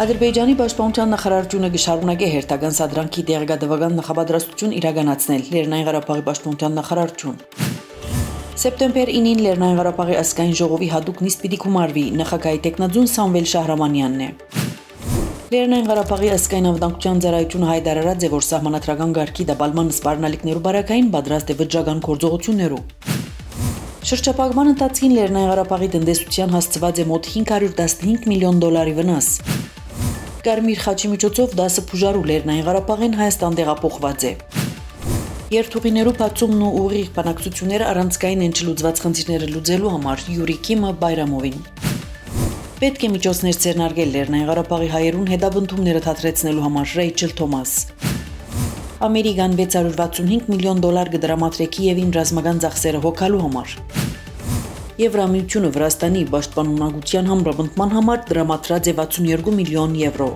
Ադրբեջանի պաշտպանության նախարարությունը գշարունակե հերթական սադրանքի դեղգադվական նախապատրաստություն իրականացնել Լեռնային Ղարաբաղի պաշտպանության նախարարություն։ Սեպտեմբեր 9-ին Լեռնային Ղարաբաղի ասկային ժողովի հadoop նիստ պիտի գումարվի նախագահի տեխնազուն Սամվել Շահրամանյանն է։ Լեռնային Ղարաբաղի ասկային անվտանգության ծառայությունը հայտարարած է, որ սահմանադրական ղարքի դաբալման սպառնալիքներու բարակային պատրաստ է վճռական գործողություններով։ Շրջապագման ընթացքին Լեռնային Ղարաբաղի տնտեսության հասցված է մոտ 515 միլիոն դոլարի վնաս։ Կարմիր խաչի միջոցով 10 փուժարու Լեռնային Ղարաբաղին Հայաստան տեղափոխված է։ Երթուղիներու բացումն ու ուղիղ բանակցությունները առանցքային են չլուծված խնդիրները լուծելու համար Յուրի Կիմը Բայրամովին։ Պետք է միջոցներ ցերնարգել Լեռնային Ղարաբաղի հայերուն հետաբնդումները թատրեցնելու համար Ռեյչել Թոմաս։ Ամերիկան 665 միլիոն դոլար կդրամատրե Կիևին ռազմական ծախսերը հոգալու համար։ Եվրամիությունը Վրաստանի պաշտպանունակության համրապնդման համար դրամատրած է 62 միլիոն եվրո։